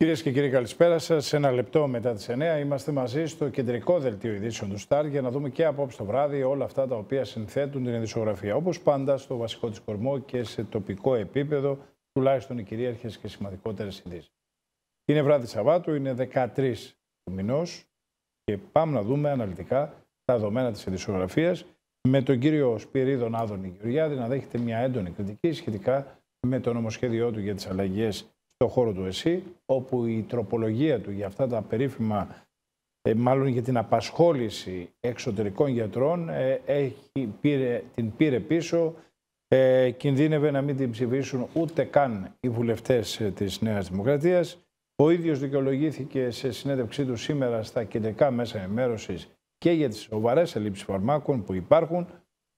Κυρίες και κύριοι, καλησπέρα σας. Ένα λεπτό μετά τις 9 είμαστε μαζί στο κεντρικό δελτίο ειδήσεων του ΣΤΑΡ για να δούμε και απόψε το βράδυ όλα αυτά τα οποία συνθέτουν την ειδησιογραφία. Όπως πάντα, στο βασικό της κορμό και σε τοπικό επίπεδο, τουλάχιστον οι κυρίαρχες και σημαντικότερες ειδήσεις. Είναι βράδυ Σαββάτου, είναι 13 του μηνός και πάμε να δούμε αναλυτικά τα δεδομένα της ειδησιογραφίας με τον κύριο Σπυρίδων Άδωνη Γεωργιάδη να δέχεται μια έντονη κριτική σχετικά με το νομοσχέδιό του για τις αλλαγές στο χώρο του ΕΣΥ, όπου η τροπολογία του για αυτά τα περίφημα, ε, μάλλον για την απασχόληση εξωτερικών γιατρών, ε, έχει, πήρε, την πήρε πίσω, ε, κινδύνευε να μην την ψηφίσουν ούτε καν οι βουλευτές ε, της Νέας Δημοκρατίας. Ο ίδιος δικαιολογήθηκε σε συνέντευξή του σήμερα στα κεντρικά μέσα ενημέρωσης και για τις σοβαρές ελλείψεις φαρμάκων που υπάρχουν,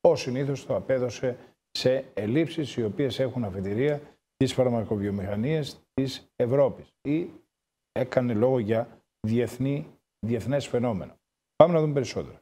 ως συνήθως το απέδωσε σε ελλείψεις οι οποίες έχουν αφετηρία τις φαρμακοβιομηχανίες της Ευρώπης ή έκανε λόγο για διεθνή, διεθνές φαινόμενο. Πάμε να δούμε περισσότερο.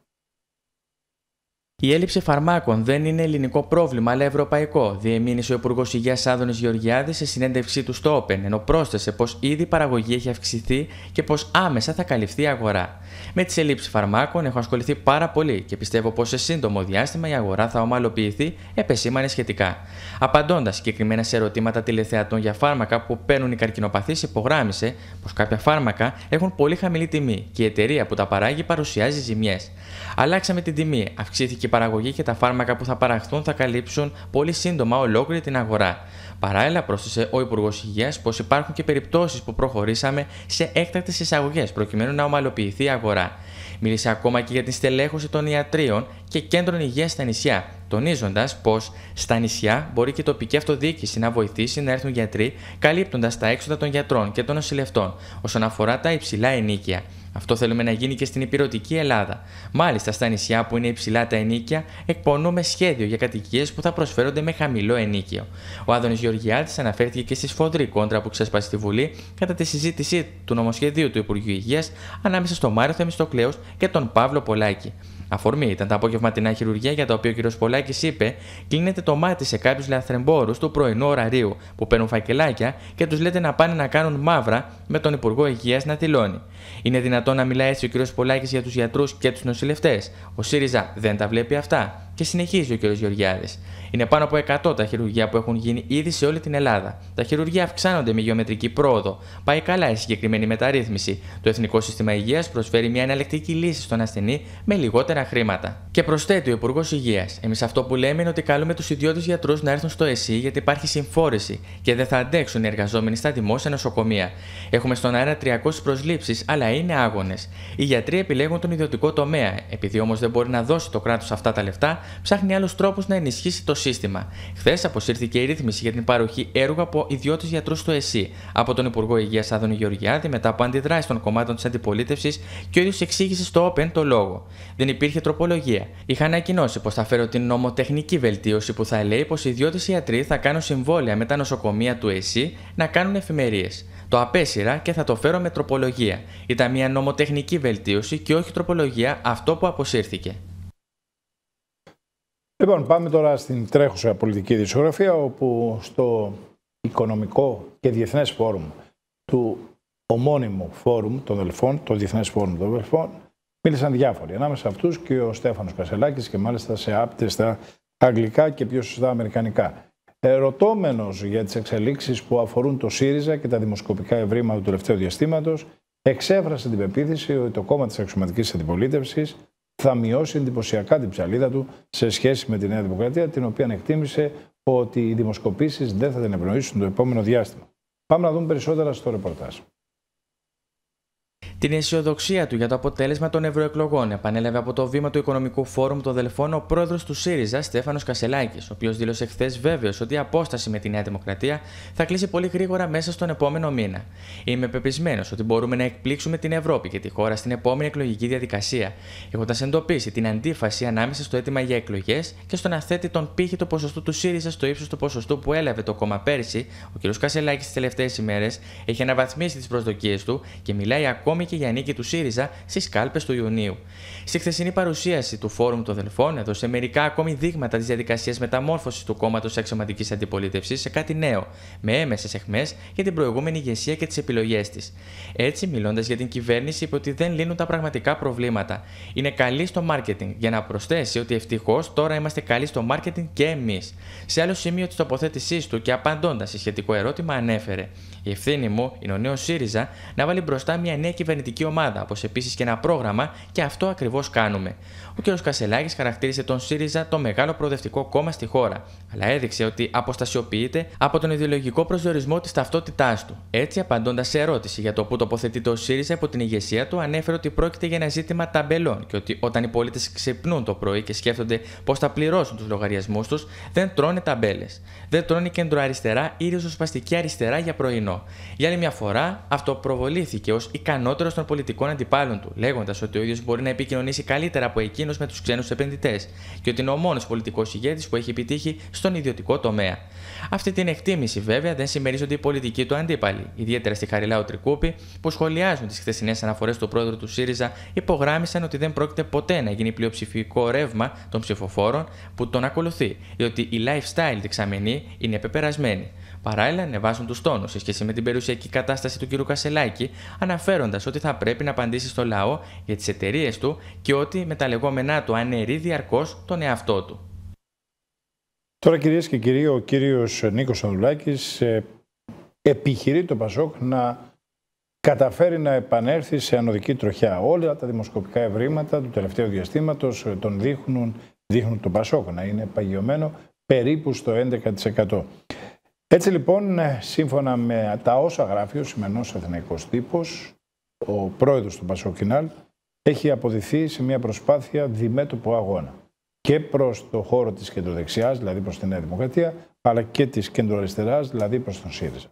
Η έλλειψη φαρμάκων δεν είναι ελληνικό πρόβλημα, αλλά ευρωπαϊκό, διεμήνυσε ο Υπουργός Υγείας Άδωνης Γεωργιάδης σε συνέντευξή του στο Open, ενώ πρόσθεσε πως ήδη η παραγωγή έχει αυξηθεί και πως άμεσα θα καλυφθεί η αγορά. Με τις ελλείψεις φαρμάκων έχω ασχοληθεί πάρα πολύ και πιστεύω πως σε σύντομο διάστημα η αγορά θα ομαλοποιηθεί, επεσήμανε σχετικά. Απαντώντας συγκεκριμένα σε ερωτήματα τηλεθεατών για φάρμακα που παίρνουν οι καρκινοπαθείς, υπογράμμισε πως κάποια φάρμακα έχουν πολύ χαμηλή τιμή και η εταιρεία που τα παράγει παρουσιάζει ζημιές. Αλλάξαμε την τιμή, αυξήθηκε η παραγωγή και τα φάρμακα που θα παραχθούν θα καλύψουν πολύ σύντομα ολόκληρη την αγορά. Παράλληλα, πρόσθεσε ο Υπουργός Υγείας πως υπάρχουν και περιπτώσεις που προχωρήσαμε σε έκτακτες εισαγωγές προκειμένου να ομαλοποιηθεί η αγορά. Μίλησε ακόμα και για την στελέχωση των ιατρίων και κέντρων υγείας στα νησιά, τονίζοντας πως στα νησιά μπορεί και η τοπική αυτοδιοίκηση να βοηθήσει να έρθουν γιατροί, καλύπτοντας τα έξοδα των γιατρών και των νοσηλευτών όσον αφορά τα υψηλά ενίκια. Αυτό θέλουμε να γίνει και στην υπηρετική Ελλάδα. Μάλιστα, στα νησιά που είναι υψηλά τα ενίκια, εκπονούμε σχέδιο για κατοικίες που θα προσφέρονται με χαμηλό ενίκιο. Ο Άδωνης Γεωργιάδη αναφέρθηκε και στη σφοδρή κόντρα που ξέσπασε στη Βουλή κατά τη συζήτηση του νομοσχεδίου του Υπουργείου Υγείας ανάμεσα στον Μάριο Θεμιστοκλέους και τον Παύλο Πολάκη. Αφορμή ήταν τα απογευματινά χειρουργία για τα οποία ο κ. Πολάκης είπε: Κλείνεται το μάτι σε κάποιους λαθρεμπόρους του πρωινού ωραρίου που παίρνουν φακελάκια και τους λέτε να πάνε να κάνουν μαύρα με τον Υπουργό Υγείας να δηλώνει. Είναι δυνατόν να μιλάει έτσι ο κ. Πολάκης για τους γιατρούς και τους νοσηλευτές; Ο ΣΥΡΙΖΑ δεν τα βλέπει αυτά. Και συνεχίζει ο κ. Γεωργιάδης. Είναι πάνω από 100 τα χειρουργία που έχουν γίνει ήδη σε όλη την Ελλάδα. Τα χειρουργία αυξάνονται με γεωμετρική πρόοδο. Πάει καλά η συγκεκριμένη μεταρρύθμιση. Το Εθνικό Σύστημα Υγείας προσφέρει μια εναλλεκτική λύση στον ασθενή με λιγότερα χρήματα. Και προσθέτει ο Υπουργός Υγείας. Εμείς αυτό που λέμε είναι ότι καλούμε τους ιδιώτες γιατρούς να έρθουν στο ΕΣΥ γιατί υπάρχει συμφόρηση και δεν θα αντέξουν οι εργαζόμενοι στα δημόσια νοσοκομεία. Έχουμε στον αέρα 300 προσλήψεις, αλλά είναι άγονες. Οι γιατροί επιλέγουν τον ιδιωτικό τομέα. Επειδή όμως δεν μπορεί να δώσει το κράτος αυτά τα λεφτά, ψάχνει άλλου τρόπου να ενισχύσει το σύστημα. Χθες αποσύρθηκε η ρύθμιση για την παροχή έργου από ιδιώτες γιατρούς στο ΕΣΥ από τον Υπουργό Υγείας Άδωνη Γεωργιάδη μετά από αντιδράσεις των κομμάτων της αντιπολίτευσης και ο ίδιος εξήγησε στο Open το λόγο. Δεν υπήρχε τροπολογία. Είχα ανακοινώσει πως θα φέρω την νομοτεχνική βελτίωση που θα λέει πως οι ιδιώτες ιατροί θα κάνουν συμβόλαια με τα νοσοκομεία του ΕΣΥ να κάνουν εφημερίες. Το απέσυρα και θα το φέρω με τροπολογία. Ήταν μια νομοτεχνική βελτίωση και όχι τροπολογία αυτό που αποσύρθηκε. Λοιπόν, πάμε τώρα στην τρέχουσα πολιτική δισογραφία, όπου στο οικονομικό και διεθνές φόρουμ του ομώνυμου φόρουμ των Δελφών, το Διεθνές Φόρουμ των Δελφών, μίλησαν διάφοροι. Ανάμεσα αυτούς και ο Στέφανος Κασελάκης και μάλιστα σε άπτεστα αγγλικά και πιο σωστά αμερικανικά. Ερωτώμενος για τις εξελίξεις που αφορούν το ΣΥΡΙΖΑ και τα δημοσκοπικά ευρήματα του τελευταίου διαστήματος, εξέφρασε την πεποίθηση ότι το κόμμα της αξιωματικής αντιπολίτευσης θα μειώσει εντυπωσιακά την ψαλίδα του σε σχέση με τη Νέα Δημοκρατία, την οποία εκτίμησε ότι οι δημοσκοπήσεις δεν θα την ευνοήσουν το επόμενο διάστημα. Πάμε να δούμε περισσότερα στο ρεπορτάζ. Την αισιοδοξία του για το αποτέλεσμα των ευρωεκλογών επανέλαβε από το βήμα του Οικονομικού Φόρουμ των Δελφών ο πρόεδρος του ΣΥΡΙΖΑ, Στέφανος Κασελάκης, ο οποίος δήλωσε χθες βέβαιος ότι η απόσταση με τη Νέα Δημοκρατία θα κλείσει πολύ γρήγορα μέσα στον επόμενο μήνα. Είμαι πεπισμένος ότι μπορούμε να εκπλήξουμε την Ευρώπη και τη χώρα στην επόμενη εκλογική διαδικασία, έχοντας εντοπίσει την αντίφαση ανάμεσα στο αίτημα για εκλογές και στο να θέτει τον πύχη του ποσοστού του ΣΥΡΙΖΑ στο ύψος του ποσοστού που έλαβε το κόμμα πέρσι, ο κ. Κασελάκης τις τελευταίες ημέρες έχει αναβαθμίσει τις προσδοκίες του και μιλάει ακόμη και για νίκη του ΣΥΡΙΖΑ στις κάλπες του Ιουνίου. Στη χθεσινή παρουσίαση του Φόρουμ των Δελφών έδωσε μερικά ακόμη δείγματα της διαδικασίας μεταμόρφωσης του κόμματος αξιωματική αντιπολίτευσης σε κάτι νέο, με έμεσες εχμές για την προηγούμενη ηγεσία και τις επιλογές της. Έτσι, μιλώντας για την κυβέρνηση, είπε ότι δεν λύνουν τα πραγματικά προβλήματα. Είναι καλή στο μάρκετινγκ, για να προσθέσει ότι ευτυχώς τώρα είμαστε καλοί στο μάρκετινγκ και εμείς. Σε άλλο σημείο της τοποθέτησής του και απαντώντας σε σχετικό ερώτημα, ανέφερε: Η ευθύνη μου είναι ο νέος ΣΥΡΙΖΑ να βάλει μπροστά μια νέα κυβερνητική ομάδα, όπως επίσης και ένα πρόγραμμα, και αυτό ακριβώς κάνουμε. Ο κ. Κασελάκης χαρακτήρισε τον ΣΥΡΙΖΑ το μεγάλο προοδευτικό κόμμα στη χώρα, αλλά έδειξε ότι αποστασιοποιείται από τον ιδεολογικό προσδιορισμό της ταυτότητάς του. Έτσι, απαντώντας σε ερώτηση για το πού τοποθετείται ο ΣΥΡΙΖΑ υπό την ηγεσία του, ανέφερε ότι πρόκειται για ένα ζήτημα ταμπελών και ότι όταν οι πολίτες ξυπνούν το πρωί και σκέφτονται πώς θα πληρώσουν τους λογαριασμούς τους, δεν τρώνε ταμπέλες. Δεν τρώνε κεντροαριστερά ή ριζοσπαστική αριστερά για πρωινό. Για άλλη μια φορά, αυτοπροβολήθηκε ως ικανότερος των πολιτικών αντιπάλων του, λέγοντας ότι ο ίδιος μπορεί να επικοινωνήσει καλύτερα από εκείνος με τους ξένους επενδυτές και ότι είναι ο μόνος πολιτικός ηγέτης που έχει επιτύχει στον ιδιωτικό τομέα. Αυτή την εκτίμηση, βέβαια, δεν συμμερίζονται οι πολιτικοί του αντίπαλοι, ιδιαίτερα στη Χαριλάου Τρικούπη, που σχολιάζουν τις χθεσινές αναφορές του πρόεδρου του ΣΥΡΙΖΑ, υπογράμμισαν ότι δεν πρόκειται ποτέ να γίνει πλειοψηφικό ρεύμα των ψηφοφόρων που τον ακολουθεί, διότι η lifestyle δεξαμενή είναι επεπερασμένη. Παράλληλα, ανεβάζουν τους τόνους σε σχέση με την περιουσιακή κατάσταση του κ. Κασελάκη, αναφέροντας ότι θα πρέπει να απαντήσει στο λαό για τις εταιρείες του και ότι με τα λεγόμενά του αναιρεί διαρκώς τον εαυτό του. Τώρα κυρίες και κύριοι, ο κύριος Νίκος Ανδουλάκης ε, επιχειρεί το Πασόκ να καταφέρει να επανέλθει σε ανωδική τροχιά. Όλα τα δημοσκοπικά ευρήματα του τελευταίου διαστήματος ε, τον δείχνουν, δείχνουν το Πασόκ να είναι παγιωμένο περίπου στο 11%. Έτσι λοιπόν, ε, σύμφωνα με τα όσα γράφει ο σημερινός αθηναϊκός τύπος, ο πρόεδρος του Πασόκινάλ έχει αποδηθεί σε μια προσπάθεια διμέτωπου αγώνα και προς το χώρο της κεντροδεξιάς, δηλαδή προς τη Νέα Δημοκρατία, αλλά και της κεντροαριστεράς, δηλαδή προς τον ΣΥΡΙΖΑ.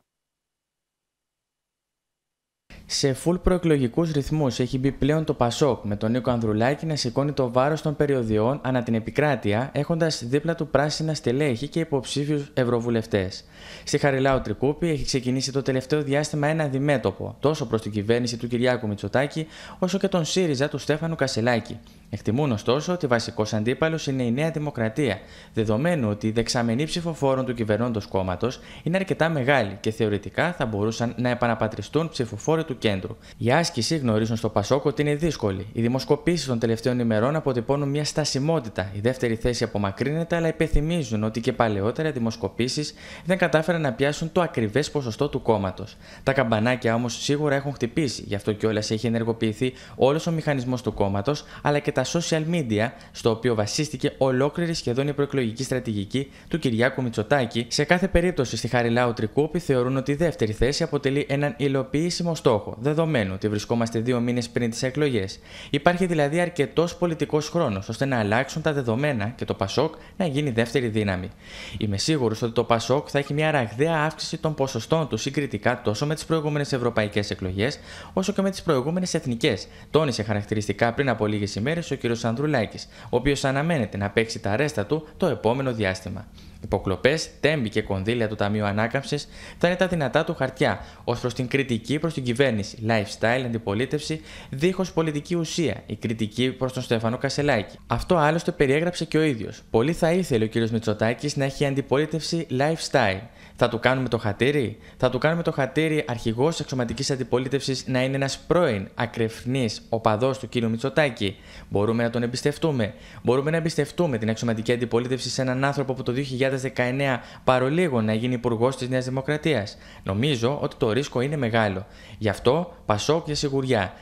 Σε φουλ προεκλογικούς ρυθμούς έχει μπει πλέον το Πασόκ, με τον Νίκο Ανδρουλάκη να σηκώνει το βάρος των περιοδιών ανά την επικράτεια, έχοντας δίπλα του πράσινα στελέχη και υποψήφιους ευρωβουλευτές. Στη Χαριλάου Τρικούπη έχει ξεκινήσει το τελευταίο διάστημα ένα αντιμέτωπο, τόσο προς την κυβέρνηση του Κυριάκου Μητσοτάκη, όσο και τον ΣΥΡΙΖΑ του Στέφανου Κασελάκη. Εκτιμούν ωστόσο ότι βασικός αντίπαλος είναι η Νέα Δημοκρατία, δεδομένου ότι οι δεξαμενοί ψηφοφόρων του κυβερνώντος κόμματος είναι αρκετά μεγάλοι και θεωρητικά θα μπορούσαν να επαναπατριστούν ψηφοφόροι του κέντρου. Οι άσκηση γνωρίζουν στο Πασόκ ότι είναι δύσκολη. Οι δημοσκοπήσεις των τελευταίων ημερών αποτυπώνουν μια στασιμότητα. Η δεύτερη θέση απομακρύνεται, αλλά υπενθυμίζουν ότι και παλαιότερα δημοσκοπήσεις δεν κατάφεραν να πιάσουν το ακριβές ποσοστό του κόμματος. Τα καμπανάκια όμως σίγουρα έχουν χτυπήσει, γι' αυτό κιόλας έχει ενεργοποιηθεί όλος ο μηχανισμός του κόμματος, αλλά και τα social media, στο οποίο βασίστηκε ολόκληρη σχεδόν η προεκλογική στρατηγική του Κυριάκου Μητσοτάκη. Σε κάθε περίπτωση στη Χαριλάου Τρικούπη θεωρούν ότι η δεύτερη θέση αποτελεί έναν υλοποιήσιμο στόχο, δεδομένου ότι βρισκόμαστε δύο μήνες πριν τις εκλογές. Υπάρχει δηλαδή αρκετός πολιτικός χρόνος ώστε να αλλάξουν τα δεδομένα και το Πασόκ να γίνει δεύτερη δύναμη. Είμαι σίγουρος ότι το Πασόκ θα έχει μια ραγδαία αύξηση των ποσοστών του συγκριτικά τόσο με τις προηγούμενες ευρωπαϊκές εκλογές όσο και με τις προηγούμενες εθνικές, τόνισε χαρακτηριστικά πριν από λίγες ημέρες ο κ. Ανδρουλάκης, ο οποίος αναμένεται να παίξει τα ρέστα του το επόμενο διάστημα. Υποκλοπές, τέμπη και κονδύλια του Ταμείου Ανάκαμψης θα είναι τα δυνατά του χαρτιά ως προς την κριτική προς την κυβέρνηση, lifestyle, αντιπολίτευση, δίχως πολιτική ουσία, η κριτική προς τον Στέφανο Κασελάκη. Αυτό άλλωστε περιέγραψε και ο ίδιος. Πολύ θα ήθελε ο κ. Μητσοτάκης να έχει αντιπολίτευση lifestyle. Θα του κάνουμε το χατήρι; Θα του κάνουμε το χατήρι αρχηγός εξωματικής αντιπολίτευσης να είναι ένας πρώην ακρεφνής οπαδός του κ. Μητσοτάκη; Μπορούμε να τον εμπιστευτούμε; Μπορούμε να εμπιστευτούμε την εξωματική αντιπολίτευση σε έναν άνθρωπο που το 2019 παρολίγο να γίνει υπουργός της Νέας Δημοκρατίας; Νομίζω ότι το ρίσκο είναι μεγάλο. Γι' αυτό πασώ για σιγουριά.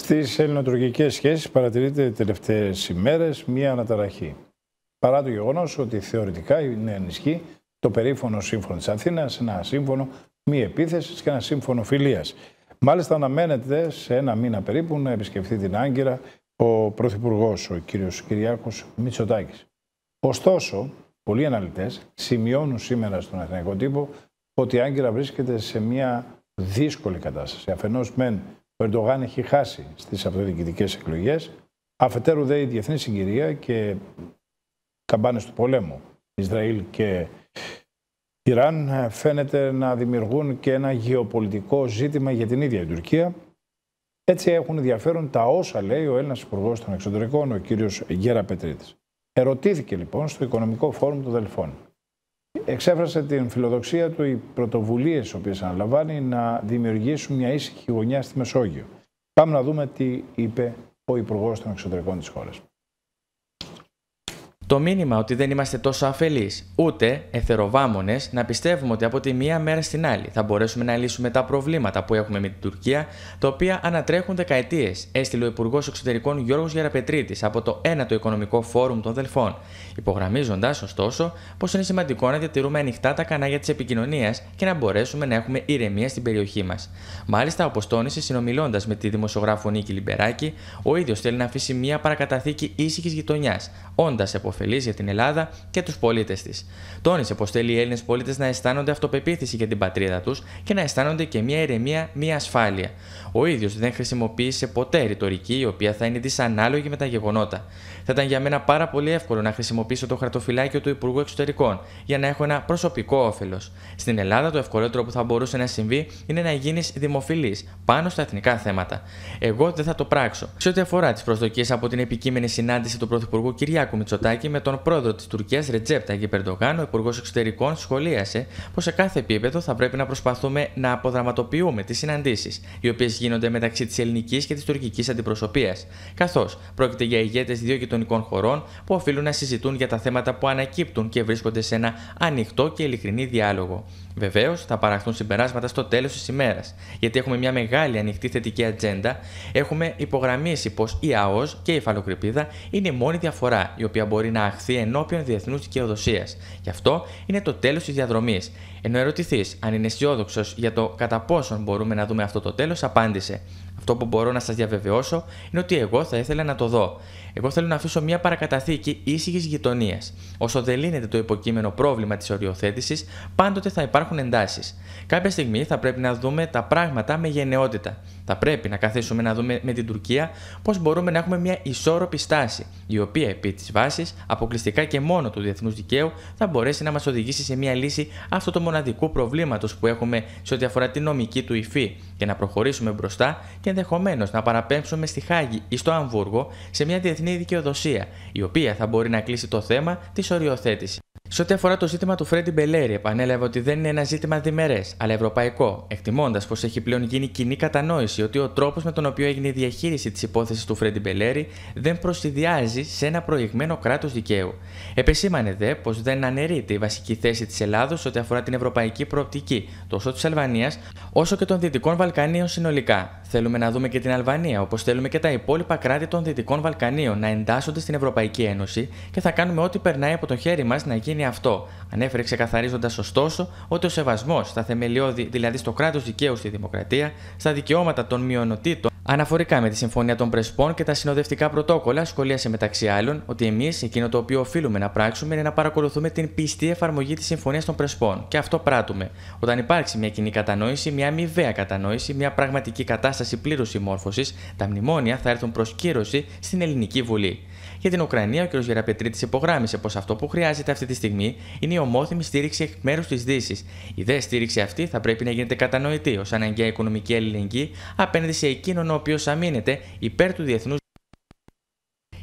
Στις ελληνοτουρκικές σχέσεις παρατηρείται τελευταίες ημέρες μία αναταραχή παρά το γεγονός ότι θεωρητικά είναι ενισχύ το περίφωνο σύμφωνο της Αθήνας, ένα σύμφωνο μη επίθεσης και ένα σύμφωνο φιλίας. Μάλιστα, αναμένεται σε ένα μήνα περίπου να επισκεφθεί την Άγκυρα ο Πρωθυπουργός, ο κ. Κυριάκος Μητσοτάκης. Ωστόσο, πολλοί αναλυτές σημειώνουν σήμερα στον Αθηναϊκό τύπο ότι η Άγκυρα βρίσκεται σε μια δύσκολη κατάσταση. Αφενός, μεν, ο Ερντογάν έχει χάσει στις αυτοδιοικητικές εκλογές. Αφετέρου, δε η διεθνή συγκυρία και καμπάνες του πολέμου Ισραήλ και Ιράν ε, φαίνεται να δημιουργούν και ένα γεωπολιτικό ζήτημα για την ίδια η Τουρκία. Έτσι έχουν ενδιαφέρον τα όσα λέει ο Έλληνας Υπουργός των Εξωτερικών, ο κύριος Γέρα Πετρίτης. Ερωτήθηκε λοιπόν στο Οικονομικό Φόρουμ των Δελφών. Εξέφρασε την φιλοδοξία του οι πρωτοβουλίες τι οποίες αναλαμβάνει να δημιουργήσουν μια ήσυχη γωνιά στη Μεσόγειο. Πάμε να δούμε τι είπε ο Υπουργός των Εξωτερικών της χώρας. Το μήνυμα ότι δεν είμαστε τόσο αφελείς, ούτε εθεροβάμονες να πιστεύουμε ότι από τη μία μέρα στην άλλη θα μπορέσουμε να λύσουμε τα προβλήματα που έχουμε με την Τουρκία, τα οποία ανατρέχουν δεκαετίες, έστειλε ο Υπουργός Εξωτερικών Γιώργος Γεραπετρίτης από το 1ο Οικονομικό Φόρουμ των Δελφών, υπογραμμίζοντας ωστόσο πως είναι σημαντικό να διατηρούμε ανοιχτά τα κανάλια της επικοινωνίας και να μπορέσουμε να έχουμε ηρεμία στην περιοχή μας. Μάλιστα, όπως τόνισε συνομιλώντας με τη δημοσιογράφο Νίκη Λιμπεράκη, ο ίδιος θέλει να αφήσει μια παρακαταθήκη ήσυχης γειτονιάς, όντας επωφελή για την Ελλάδα και τους πολίτες της. Τόνισε πως θέλει οι Έλληνες πολίτες να αισθάνονται αυτοπεποίθηση για την πατρίδα τους και να αισθάνονται και μια ηρεμία, μια ασφάλεια. Ο ίδιος δεν χρησιμοποίησε ποτέ ρητορική η οποία θα είναι δυσανάλογη με τα γεγονότα. Θα ήταν για μένα πάρα πολύ εύκολο να χρησιμοποιήσω το χαρτοφυλάκιο του Υπουργού Εξωτερικών για να έχω ένα προσωπικό όφελος. Στην Ελλάδα, το ευκολότερο που θα μπορούσε να συμβεί είναι να γίνεις δημοφιλής πάνω στα εθνικά θέματα. Εγώ δεν θα το πράξω. Σε ό,τι αφορά τις προσδοκίες από την επικείμενη συνάντηση του Πρωθυπουργού Κυριάκου Μητσοτάκη με τον πρόεδρο της Τουρκίας Ρετζέπτα Ταγί ο Υπουργός Εξωτερικών σχολίασε πως σε κάθε επίπεδο θα πρέπει να προσπαθούμε να αποδραματοποιούμε τις συναντήσεις, οι οποίες γίνονται μεταξύ της ελληνικής και της τουρκικής αντιπροσωπείας, καθώς πρόκειται για ηγέτες δύο γειτονικών χωρών που οφείλουν να συζητούν για τα θέματα που ανακύπτουν και βρίσκονται σε ένα ανοιχτό και ειλικρινή διάλογο. Βεβαίως, θα παραχθούν συμπεράσματα στο τέλος της ημέρας, γιατί έχουμε μια μεγάλη ανοιχτή θετική ατζέντα. Έχουμε υπογραμμίσει πως η ΑΟΣ και η φαλοκρηπίδα είναι η μόνη διαφορά η οποία μπορεί να αχθεί ενώπιον διεθνούς δικαιοδοσίας. Γι' αυτό είναι το τέλος της διαδρομής. Ενώ ερωτηθείς αν είναι αισιόδοξο για το κατά πόσον μπορούμε να δούμε αυτό το τέλος, απάντησε: Αυτό που μπορώ να σας διαβεβαιώσω είναι ότι εγώ θα ήθελα να το δω. Εγώ θέλω να αφήσω μια παρακαταθήκη ήσυχης γειτονίας. Όσο δεν λύνεται το υποκείμενο πρόβλημα της οριοθέτησης, πάντοτε θα υπάρχουν εντάσεις. Κάποια στιγμή θα πρέπει να δούμε τα πράγματα με γενναιότητα. Θα πρέπει να καθίσουμε να δούμε με την Τουρκία πώς μπορούμε να έχουμε μια ισόρροπη στάση, η οποία επί της βάσης, αποκλειστικά και μόνο του διεθνούς δικαίου, θα μπορέσει να μας οδηγήσει σε μια λύση αυτού του μοναδικού προβλήματος που έχουμε σε ό,τι αφορά την νομική του υφή και να προχωρήσουμε μπροστά και ενδεχομένως να παραπέμψουμε στη Χάγη ή στο Αμβούργο σε μια διεθνή δικαιοδοσία, η οποία θα μπορεί να κλείσει το θέμα της οριοθέτησης. Σε ό,τι αφορά το ζήτημα του Φρέντι Μπελέρη, επανέλαβε ότι δεν είναι ένα ζήτημα διμερές, αλλά ευρωπαϊκό, εκτιμώντας πως έχει πλέον γίνει κοινή κατανόηση ότι ο τρόπος με τον οποίο έγινε η διαχείριση της υπόθεσης του Φρέντι Μπελέρη δεν προσυδειάζει σε ένα προηγμένο κράτος δικαίου. Επεσήμανε δε πως δεν αναιρείται η βασική θέση της Ελλάδος ό,τι αφορά την ευρωπαϊκή προοπτική τόσο της Αλβανίας όσο και των Δυτικών Βαλκανίων συνολικά. Θέλουμε να δούμε και την Αλβανία, όπως θέλουμε και τα υπόλοιπα κράτη των Δυτικών Βαλκανίων να εντάσσονται στην Ευρωπαϊκή Ένωση και θα κάνουμε ό,τι περνάει από το χέρι μας να γίνει αυτό. Ανέφερε ξεκαθαρίζοντας ωστόσο ότι ο σεβασμός στα θεμελιώδη, δηλαδή στο κράτος δικαίου στη δημοκρατία, στα δικαιώματα των μειονοτήτων, Αναφορικά με τη Συμφωνία των Πρεσπών και τα συνοδευτικά πρωτόκολλα, σχολίασε μεταξύ άλλων ότι εμείς εκείνο το οποίο οφείλουμε να πράξουμε είναι να παρακολουθούμε την πιστή εφαρμογή της Συμφωνίας των Πρεσπών. Και αυτό πράττουμε. Όταν υπάρξει μια κοινή κατανόηση, μια αμοιβαία κατανόηση, μια πραγματική κατάσταση πλήρους συμμόρφωσης, τα μνημόνια θα έρθουν προς κύρωση στην Ελληνική Βουλή. Για την Ουκρανία, ο κ. Γεραπετρίτης υπογράμμισε πως αυτό που χρειάζεται αυτή τη στιγμή είναι η ομόθυμη στήριξη εκ μέρους της Δύσης. Η δε στήριξη αυτή θα πρέπει να γίνεται κατανοητή ως αναγκαία οικονομική αλληλεγγύη απέναντι σε εκείνον ο οποίος αμήνεται υπέρ του διεθνούς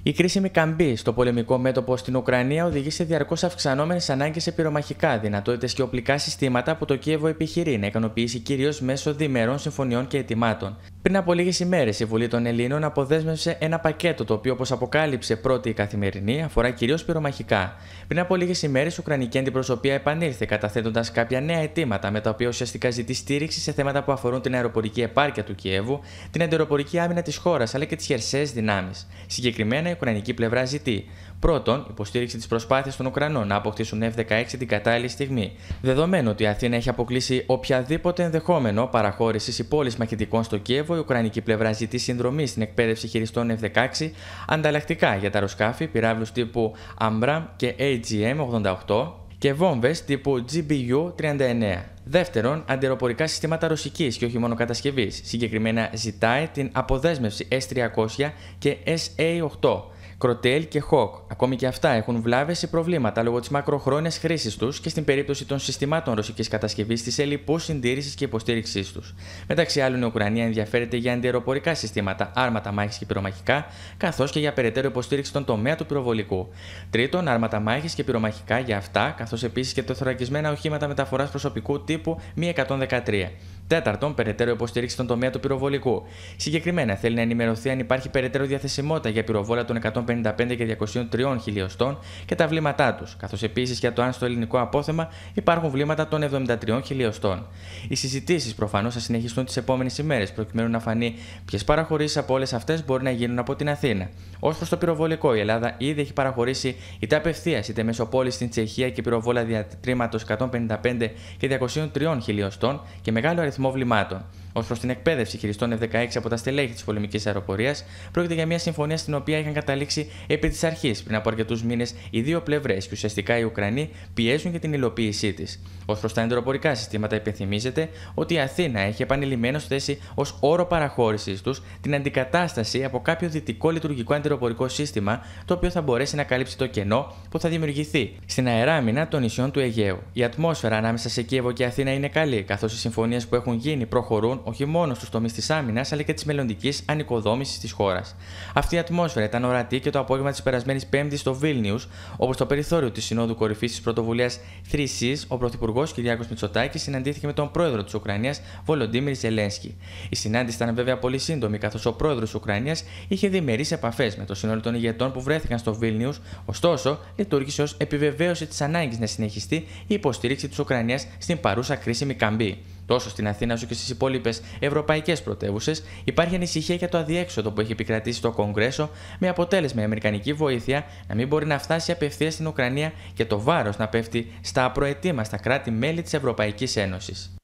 η κρίσιμη καμπή στο πολεμικό μέτωπο στην Ουκρανία οδηγεί σε διαρκώς αυξανόμενες ανάγκες σε πυρομαχικά, δυνατότητες και οπλικά συστήματα που το Κίεβο επιχειρεί να ικανοποιήσει κυρίως μέσω διμερών συμφωνιών και ετοιμάτων. Πριν από λίγες ημέρες, η Βουλή των Ελλήνων αποδέσμευσε ένα πακέτο το οποίο, όπως αποκάλυψε πρώτη η καθημερινή, αφορά κυρίως πυρομαχικά. Πριν από λίγες ημέρες, η Ουκρανική αντιπροσωπεία επανήλθε καταθέτοντας κάποια νέα αιτήματα με τα οποία ουσιαστικά ζητεί στήριξη σε θέματα που αφορούν την αεροπορική επάρκεια του Κιέβου, την αντιεροπορική άμυνα της χώρας αλλά και τις χερσαίες δυνάμεις. Συγκεκριμένα, η Ουκρανική πλευρά ζητεί Πρώτον, υποστήριξη της προσπάθειας των Ουκρανών να αποκτήσουν F-16 την κατάλληλη στιγμή. Δεδομένου ότι η Αθήνα έχει αποκλείσει οποιαδήποτε ενδεχόμενο παραχώρησης ή πόλη μαχητικών στο Κίεβο, η Ουκρανική πλευρά ζητεί συνδρομή στην εκπαίδευση χειριστών F-16 ανταλλακτικά για τα αεροσκάφη πυράβλους τύπου Ambram και AGM-88 και βόμβες τύπου GBU-39. Δεύτερον, αντιεροπορικά συστήματα ρωσικής και όχι μόνο κατασκευής. Συγκεκριμένα, ζητάει την αποδέσμευση S-300 και SA-8 Κροτέλ και Χοκ. Ακόμη και αυτά έχουν βλάβες ή προβλήματα λόγω της μακροχρόνιας χρήσης τους και στην περίπτωση των συστημάτων ρωσικής κατασκευής της ελλειπού συντήρησης και υποστήριξής τους. Μεταξύ άλλων, η Ουκρανία ενδιαφέρεται για αντιεροπορικά συστήματα, άρματα μάχης και πυρομαχικά, καθώς και για περαιτέρω υποστήριξη στον τομέα του πυροβολικού. Τρίτον, άρματα μάχης και πυρομαχικά για αυτά, καθώς επίσης και τεθωρακισμένα οχήματα μεταφοράς προσωπικού τύπου 113. Τέταρτον, περαιτέρω υποστήριξη στον τομέα του πυροβολικού. Συγκεκριμένα, θέλει να ενημερωθεί αν υπάρχει περαιτέρω διαθεσιμότητα για πυροβόλα των 155 και 203 χιλιοστών και τα βλήματά τους, καθώς επίσης για το αν στο ελληνικό απόθεμα υπάρχουν βλήματα των 73 χιλιοστών. Οι συζητήσεις προφανώς θα συνεχιστούν τις επόμενες ημέρες, προκειμένου να φανεί ποιες παραχωρήσεις από όλες αυτές μπορεί να γίνουν από την Αθήνα. Ω προς το πυροβολικό, η Ελλάδα ήδη έχει παραχωρήσει είτε απευθείας είτε μέσω πόλης στην Τσεχία και πυροβόλα διατρήματος 155 και 203 χιλιοστών και μεγάλο αριθμό βλημάτων. Ω προς την εκπαίδευση χειριστών F-16 από τα στελέχη της πολεμικής αεροπορίας, πρόκειται για μια συμφωνία στην οποία είχαν καταλήξει επί της αρχής πριν από αρκετούς μήνες οι δύο πλευρές και ουσιαστικά οι Ουκρανοί πιέζουν για την υλοποίησή της. Ω προς τα εντεροπορικά συστήματα, υπενθυμίζεται ότι η Αθήνα έχει επανειλημμένω θέσει ως όρο παραχώρησή τους την αντικατάσταση από κάποιο δυτικό λειτουργικό εντεροπορικό σύστημα, το οποίο θα μπορέσει να καλύψει το κενό που θα δημιουργηθεί στην αεράμινα των νησιών του Αιγαίου. Η ατμόσφαιρα ανάμεσα σε Κίεβο και Αθήνα είναι καλή, καθώς οι συμφωνίες που έχουν γίνει προχωρούν όχι μόνο στους τομείς της άμυνας αλλά και της μελλοντικής ανοικοδόμησης της χώρας. Αυτή η ατμόσφαιρα ήταν ορατή και το απόγευμα της περασμένης Πέμπτης στο Βίλνιους, όπου στο περιθώριο της Συνόδου Κορυφής της Πρωτοβουλίας 3 ο Πρωθυπουργός Κυριάκος Μητσοτάκης συναντήθηκε με τον πρόεδρο της Ουκρανίας Βολοντίμιρ Ζελένσκι. Η συνάντηση ήταν βέβαια πολύ σύντομη, καθώς ο πρόεδρος της Ουκρανίας είχε διμερείς επαφές με το σύνολο των ηγετών που βρέθηκαν στο Βίλνιους, ωστόσο λειτουργήσε ως επιβεβαίωση της ανάγκης να συνεχιστεί η υποστήριξη της Ουκρανίας στην παρούσα κρίσιμη καμπή. Τόσο στην Αθήνα όσο και στις υπόλοιπες ευρωπαϊκές πρωτεύουσες υπάρχει ανησυχία για το αδιέξοδο που έχει επικρατήσει το Κογκρέσο, με αποτέλεσμα η Αμερικανική βοήθεια να μην μπορεί να φτάσει απευθείας στην Ουκρανία και το βάρος να πέφτει στα απροετοίμαστα κράτη-μέλη της Ευρωπαϊκής Ένωσης.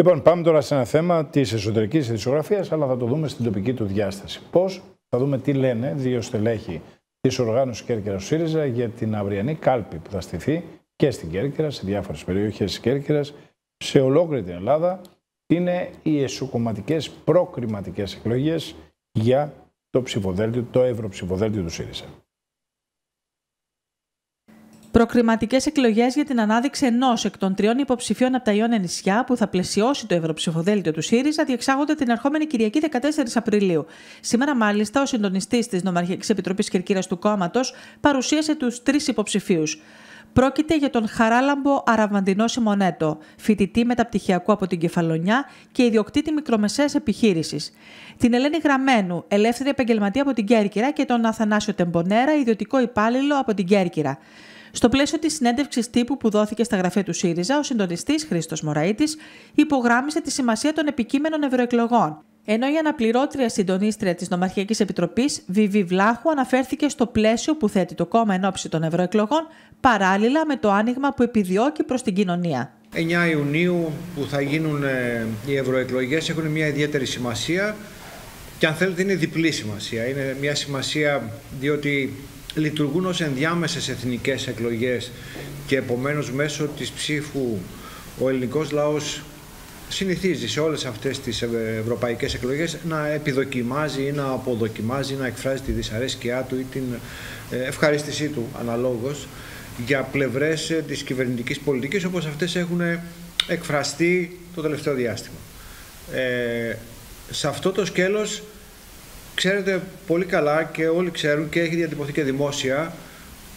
Λοιπόν, πάμε τώρα σε ένα θέμα της εσωτερικής ειδησιογραφία, αλλά θα το δούμε στην τοπική του διάσταση. Πώς; Θα δούμε τι λένε δύο στελέχη της οργάνωσης Κέρκυρας ΣΥΡΙΖΑ για την αυριανή κάλπη που θα στηθεί και στην Κέρκυρα, σε διάφορες περιοχές της Κέρκυρας, σε ολόκληρη την Ελλάδα είναι οι εσωκομματικές προκριματικές εκλογές για το ψηφοδέλτιο, το ευρωψηφοδέλτιο του ΣΥΡΙΖΑ. Προκριματικές εκλογές για την ανάδειξη ενός εκ των τριών υποψηφίων από τα Ιόνια νησιά που θα πλαισιώσει το ευρωψηφοδέλτιο του ΣΥΡΙΖΑ διεξάγονται την ερχόμενη Κυριακή 14 Απριλίου. Σήμερα, μάλιστα, ο συντονιστής της Νομαρχιακή Επιτροπής Κερκύρας του Κόμματος παρουσίασε τους τρεις υποψηφίους. Πρόκειται για τον Χαράλαμπο Αραβαντινό Σιμονέτο, φοιτητή μεταπτυχιακού από την Κεφαλονιά και ιδιοκτήτη μικρομεσαίας επιχείρησης. Την Ελένη Γραμμένου, ελεύθερη επαγγελματία από την Κέρκυρα και τον Αθανάσιο Τεμπονέρα, ιδιωτικό υπάλληλο από την Κέρκυρα. Στο πλαίσιο της συνέντευξης τύπου που δόθηκε στα γραφεία του ΣΥΡΙΖΑ, ο συντονιστής Χρήστος Μωραήτης υπογράμμισε τη σημασία των επικείμενων ευρωεκλογών ενώ η αναπληρώτρια συντονίστρια της Νομαρχιακής Επιτροπής, Βιβί Βλάχου, αναφέρθηκε στο πλαίσιο που θέτει το κόμμα εν ώψη των ευρωεκλογών, παράλληλα με το άνοιγμα που επιδιώκει προς την κοινωνία. 9 Ιουνίου που θα γίνουν ε, οι ευρωεκλογές έχουν μια ιδιαίτερη σημασία και αν θέλετε είναι διπλή σημασία. Είναι μια σημασία διότι λειτουργούν ως ενδιάμεσες εθνικές εκλογές και επομένως μέσω της ψήφου ο ελληνικός λαός συνηθίζει σε όλες αυτές τις ευρωπαϊκές εκλογές να επιδοκιμάζει ή να αποδοκιμάζει, να εκφράζει τη δυσαρέσκειά του ή την ε, ευχαρίστησή του αναλόγως για πλευρές ε, της κυβερνητικής πολιτικής όπως αυτές έχουν εκφραστεί το τελευταίο διάστημα. Ε, σε αυτό το σκέλος ξέρετε πολύ καλά και όλοι ξέρουν και έχει διατυπωθεί και δημόσια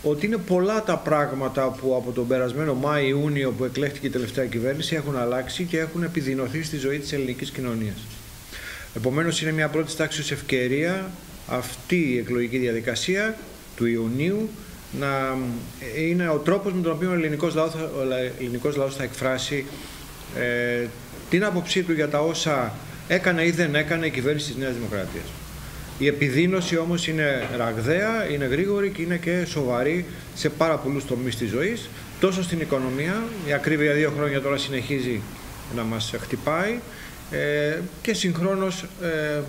ότι είναι πολλά τα πράγματα που από τον περασμένο Μάη-Ιούνιο που εκλέχθηκε η τελευταία κυβέρνηση έχουν αλλάξει και έχουν επιδεινωθεί στη ζωή της ελληνικής κοινωνίας. Επομένως είναι μια πρώτη τάξη ευκαιρία αυτή η εκλογική διαδικασία του Ιουνίου να είναι ο τρόπος με τον οποίο ο ελληνικός λαός, ο ελληνικός λαός θα εκφράσει ε, την άποψή του για τα όσα έκανε ή δεν έκανε η κυβέρνηση της Νέας Δημοκρατίας. Η επιδείνωση όμως είναι ραγδαία, είναι γρήγορη και είναι και σοβαρή σε πάρα πολλούς τομείς της ζωής, τόσο στην οικονομία, η ακρίβεια δύο χρόνια τώρα συνεχίζει να μας χτυπάει ε, και συγχρόνως ε,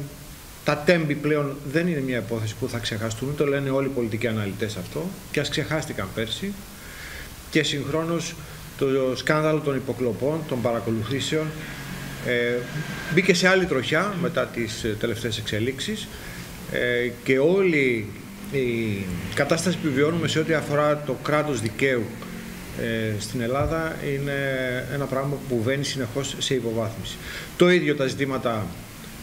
τα τέμπη πλέον δεν είναι μια υπόθεση που θα ξεχαστούν, το λένε όλοι οι πολιτικοί αναλυτές αυτό και ας ξεχάστηκαν πέρσι. Και συγχρόνως το σκάνδαλο των υποκλοπών, των παρακολουθήσεων ε, μπήκε σε άλλη τροχιά μετά τις τελευταίες εξελίξεις ε, και όλη η κατάσταση που βιώνουμε σε ό,τι αφορά το κράτος δικαίου ε, στην Ελλάδα είναι ένα πράγμα που βαίνει συνεχώς σε υποβάθμιση. Το ίδιο τα ζητήματα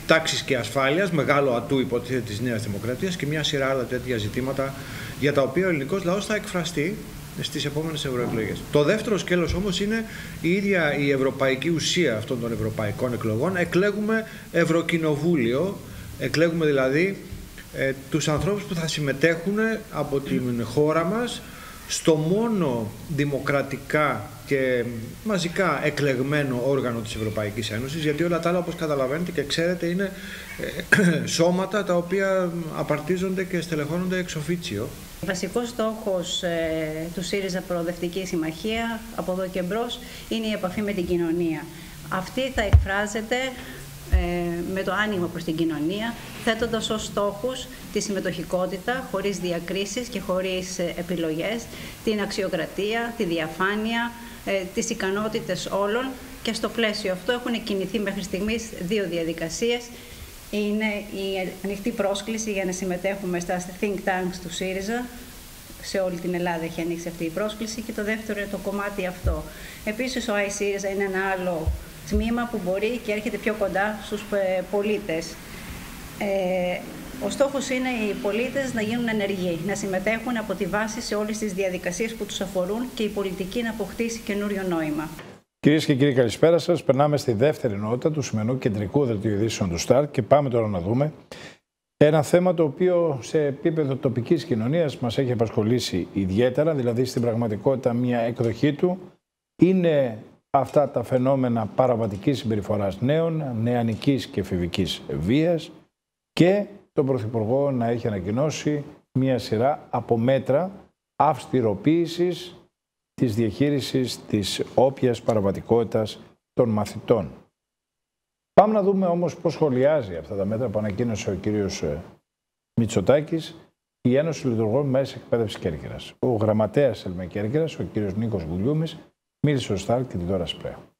τάξης και ασφάλειας, μεγάλο ατού υποτίθεται της Νέας Δημοκρατίας και μια σειρά άλλα τέτοια ζητήματα για τα οποία ο ελληνικός λαός θα εκφραστεί στις επόμενες ευρωεκλογές. Το δεύτερο σκέλος όμως είναι η ίδια η ευρωπαϊκή ουσία αυτών των ευρωπαϊκών εκλογών. Εκλέγουμε Ευρωκοινοβούλιο, εκλέγουμε δηλαδή ε, τους ανθρώπους που θα συμμετέχουν από την χώρα μας στο μόνο δημοκρατικά και μαζικά εκλεγμένο όργανο της Ευρωπαϊκής Ένωσης γιατί όλα τα άλλα όπως καταλαβαίνετε και ξέρετε είναι ε, σώματα τα οποία απαρτίζονται και στελεχώνονται εξ οφίτσιο. Βασικός στόχος ε, του ΣΥΡΙΖΑ Προοδευτική Συμμαχία από εδώ και μπρος είναι η επαφή με την κοινωνία. Αυτή θα εκφράζεται ε, με το άνοιγμα προς την κοινωνία, θέτοντας ως στόχους τη συμμετοχικότητα χωρίς διακρίσεις και χωρίς ε, επιλογές, την αξιοκρατία, τη διαφάνεια, ε, τις ικανότητες όλων και στο πλαίσιο αυτό έχουν κινηθεί μέχρι στιγμής δύο διαδικασίες. Είναι η ανοιχτή πρόσκληση για να συμμετέχουμε στα think tanks του ΣΥΡΙΖΑ, σε όλη την Ελλάδα έχει ανοίξει αυτή η πρόσκληση και το δεύτερο είναι το κομμάτι αυτό. Επίσης ο iSyriza είναι ένα άλλο τμήμα που μπορεί και έρχεται πιο κοντά στους ε, πολίτες. Ε, ο στόχος είναι οι πολίτες να γίνουν ενεργοί, να συμμετέχουν από τη βάση σε όλες τις διαδικασίες που τους αφορούν και η πολιτική να αποκτήσει καινούριο νόημα. Κυρίες και κύριοι, καλησπέρα σας. Περνάμε στη δεύτερη νότα του σημερινού κεντρικού δελτίου ειδήσεων του ΣΤΑΡ και πάμε τώρα να δούμε ένα θέμα το οποίο σε επίπεδο τοπικής κοινωνίας μας έχει απασχολήσει ιδιαίτερα, δηλαδή στην πραγματικότητα μια εκδοχή του είναι αυτά τα φαινόμενα παραβατικής συμπεριφοράς νέων, νεανικής και εφηβικής βίας και τον Πρωθυπουργό να έχει ανακοινώσει μία σειρά από μέτρα αυστηροποίησης της διαχείρισης της όποιας παραβατικότητας των μαθητών. Πάμε να δούμε όμως πώς σχολιάζει αυτά τα μέτρα που ανακοίνωσε ο κύριος ε, Μητσοτάκης η Ένωση Λειτουργών Μέσα Εκπαίδευσης Κέρκυρας. Ο γραμματέας Ελμε Κέρκυρας, ο κύριος Νίκος Γουλιούμης, μίλησε ο Στάρ και την τώρα Σπρέα.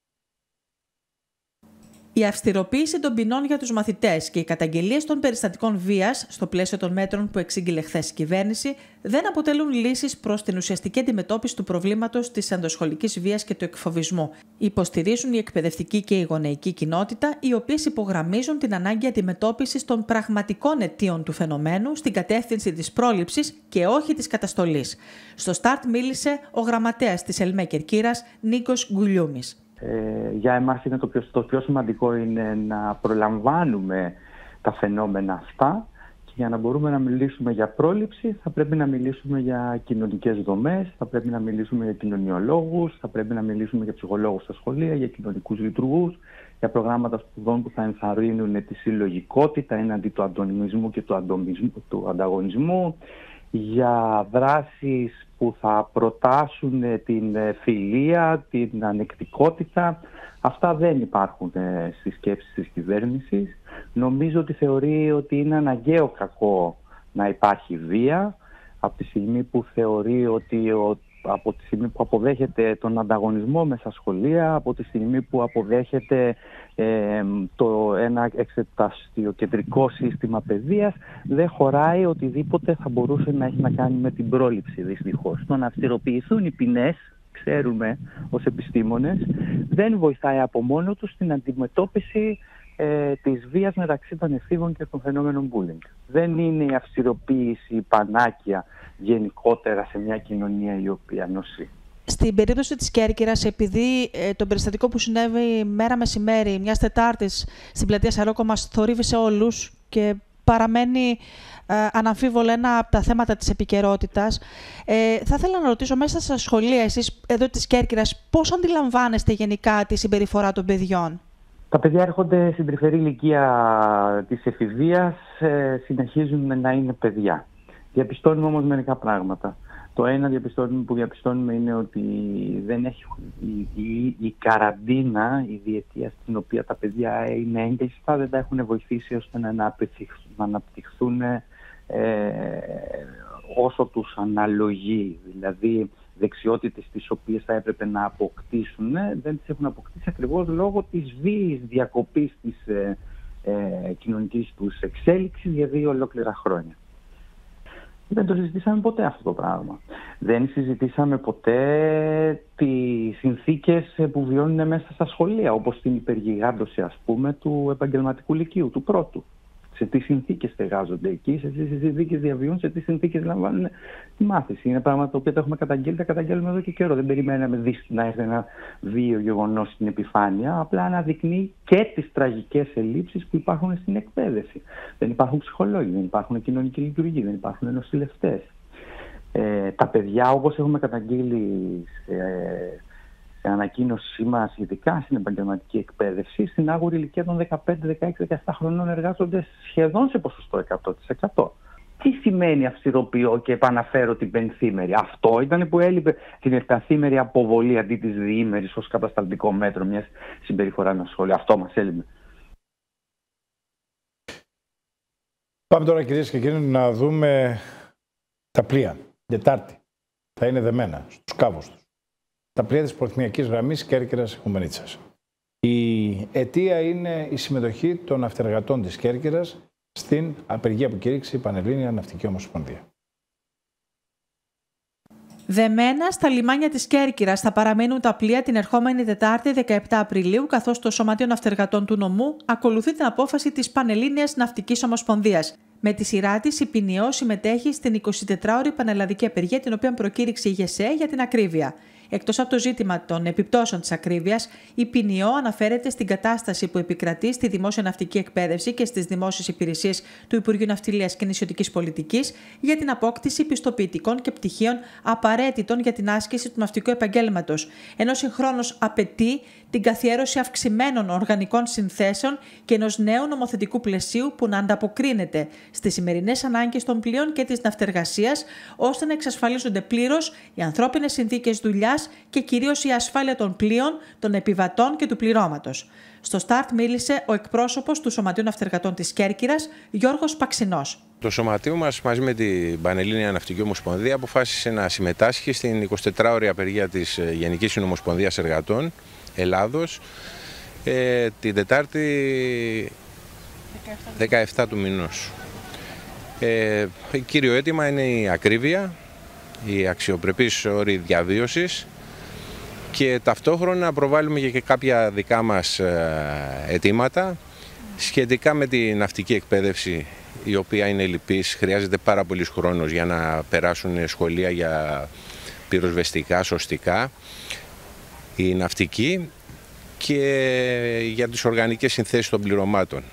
Η αυστηροποίηση των ποινών για τους μαθητές και οι καταγγελίες των περιστατικών βίας στο πλαίσιο των μέτρων που εξήγηλε χθες η κυβέρνηση δεν αποτελούν λύσεις προς την ουσιαστική αντιμετώπιση του προβλήματος της ενδοσχολικής βίας και του εκφοβισμού. Υποστηρίζουν η εκπαιδευτική και η γονεϊκή κοινότητα, οι οποίες υπογραμμίζουν την ανάγκη αντιμετώπισης των πραγματικών αιτίων του φαινομένου στην κατεύθυνση της πρόληψης και όχι της καταστολής. Στο ΣΤΑΡΤ μίλησε ο γραμματέας της Ελμέκερ Κύρα, Νίκος Γκουλιούμης. Ε, για εμάς είναι το πιο, το πιο σημαντικό είναι να προλαμβάνουμε τα φαινόμενα αυτά και για να μπορούμε να μιλήσουμε για πρόληψη θα πρέπει να μιλήσουμε για κοινωνικές δομές, θα πρέπει να μιλήσουμε για κοινωνιολόγους, θα πρέπει να μιλήσουμε για ψυχολόγους στα σχολεία, για κοινωνικούς λειτουργούς, για προγράμματα σπουδών που θα ενθαρρύνουν τη συλλογικότητα έναντι του αντωνισμού και του, του ανταγωνισμού, για δράσεις που θα προτάσουν την φιλία, την ανεκτικότητα. Αυτά δεν υπάρχουν ε, στις σκέψεις της κυβέρνησης. Νομίζω ότι θεωρεί ότι είναι αναγκαίο κακό να υπάρχει βία από τη στιγμή που θεωρεί ότι ο από τη στιγμή που αποδέχεται τον ανταγωνισμό μέσα σχολεία, από τη στιγμή που αποδέχεται ε, το ένα κεντρικό σύστημα παιδείας, δεν χωράει οτιδήποτε θα μπορούσε να έχει να κάνει με την πρόληψη δυστυχώς. Το να αυστηροποιηθούν οι ποινές, ξέρουμε ως επιστήμονες, δεν βοηθάει από μόνο τους στην αντιμετώπιση ε, της βίας μεταξύ των εφήβων και των φαινόμενων bullying. Δεν είναι η αυστηροποίηση, η πανάκια γενικότερα σε μια κοινωνία η οποία νοσεί. Στην περίπτωση της Κέρκυρας, επειδή ε, το περιστατικό που συνέβη μέρα μεσημέρι, μιας Τετάρτης, στην πλατεία Σαρόκο θορύβησε όλους και παραμένει ε, αναμφίβολα ένα από τα θέματα της επικαιρότητας. Ε, θα ήθελα να ρωτήσω μέσα στα σχολεία εσείς εδώ της Κέρκυρας πώς αντιλαμβάνεστε γενικά τη συμπεριφορά των παιδιών; Τα παιδιά έρχονται στην τρυφερή ηλικία της εφηβείας, ε, συνεχίζουν να είναι παιδιά. Διαπιστώνουμε όμως μερικά πράγματα. Το ένα διαπιστώνουμε, που διαπιστώνουμε είναι ότι δεν έχει η, η, η καραντίνα, η διετία στην οποία τα παιδιά είναι έγκαιστα, δεν τα έχουν βοηθήσει ώστε να αναπτυχθούν, να αναπτυχθούν ε, όσο τους αναλογεί. Δηλαδή δεξιότητες τις οποίες θα έπρεπε να αποκτήσουν, δεν τις έχουν αποκτήσει ακριβώς λόγω της βίης διακοπής της, ε, ε, κοινωνικής τους εξέλιξης για δύο ολόκληρα χρόνια. Δεν το συζητήσαμε ποτέ αυτό το πράγμα. Δεν συζητήσαμε ποτέ τις συνθήκες που βιώνουν μέσα στα σχολεία, όπως την υπεργιγάντωση ας πούμε του επαγγελματικού λυκείου, του πρώτου σε τι συνθήκες στεγάζονται εκεί, σε τι συνθήκες διαβιούν, σε τι συνθήκες λαμβάνουν τη μάθηση. Είναι πράγματα τα οποία τα έχουμε καταγγείλει, τα καταγγέλνουμε εδώ και καιρό. Δεν περιμέναμε να έρθει ένα βίο γεγονός στην επιφάνεια. Απλά αναδεικνύει και τις τραγικές ελλείψεις που υπάρχουν στην εκπαίδευση. Δεν υπάρχουν ψυχολόγοι, δεν υπάρχουν κοινωνικοί λειτουργοί, δεν υπάρχουν νοσηλευτές. Ε, τα παιδιά, όπως έχουμε καταγγείλει σε, σε ανακοίνωσή μας σχετικά στην επαγγελματική εκπαίδευση, στην άγουρη ηλικία των 15, 16, 17 χρονών εργάζονται σχεδόν σε ποσοστό 100%. Τι σημαίνει αυστηροποιώ και επαναφέρω την πενθήμερη; Αυτό ήταν που έλειπε την επταθήμερη αποβολή αντί της διήμερης ως κατασταλτικό μέτρο μιας συμπεριφοράς ένα σχόλιο. Αυτό μας έλειπε. Πάμε τώρα κυρίες και κύριοι να δούμε τα πλοία. Δετάρτη. Θα είναι δεμένα στους κάβους τους τα πλοία της προθυμιακής γραμμής Κέρκυρας Χουμενίτσας. Η αιτία είναι η συμμετοχή των αυτεργατών της Κέρκυρας στην απεργία που κήρυξε η Πανελλήνια Ναυτική Ομοσπονδία. Δεμένα στα λιμάνια της Κέρκυρας θα παραμένουν τα πλοία την ερχόμενη Τετάρτη 17 Απριλίου, καθώς το Σωματείο Ναυτεργατών του Νομού ακολουθεί την απόφαση της Πανελλήνιας Ναυτικής Ομοσπονδίας. Με τη σειρά της, η Ποινιό συμμετέχει στην 24ωρη πανελλαδική απεργία, την οποία προκήρυξε η ΓΕΣΕ για την ακρίβεια. Εκτός από το ζήτημα των επιπτώσεων της ακρίβειας, η ποινιό αναφέρεται στην κατάσταση που επικρατεί στη δημόσια ναυτική εκπαίδευση και στις δημόσιες υπηρεσίες του Υπουργείου Ναυτιλίας και Νησιωτικής Πολιτικής για την απόκτηση πιστοποιητικών και πτυχίων απαραίτητων για την άσκηση του ναυτικού επαγγέλματος, ενώ συγχρόνως απαιτεί την καθιέρωση αυξημένων οργανικών συνθέσεων και ενός νέου νομοθετικού πλαισίου που να ανταποκρίνεται στις σημερινές ανάγκες των πλοίων και της ναυτεργασίας, ώστε να εξασφαλίζονται πλήρως οι ανθρώπινες συνθήκες δουλειά και κυρίως η ασφάλεια των πλοίων, των επιβατών και του πληρώματος. Στο ΣΤΑΡΤ μίλησε ο εκπρόσωπος του Σωματείου Ναυτεργατών της Κέρκυρας, Γιώργος Παξινός. Το Σωματείο μας, μαζί με την Πανελλήνια Ναυτική Ομοσπονδία, αποφάσισε να συμμετάσχει στην 24ωρη απεργία της Γενικής Συνομοσπονδίας Εργατών Ελλάδος ε, την Τετάρτη 17, του μηνός. Ε, κύριο αίτημα είναι η ακρίβεια, η αξιοπρεπής όρη διαβίωσης και ταυτόχρονα προβάλλουμε και κάποια δικά μας ε, αιτήματα σχετικά με την ναυτική εκπαίδευση η οποία είναι λυπής, χρειάζεται πάρα πολύς χρόνος για να περάσουν σχολεία για πυροσβεστικά, σωστικά η ναυτική και για τις οργανικές συνθέσεις των πληρωμάτων.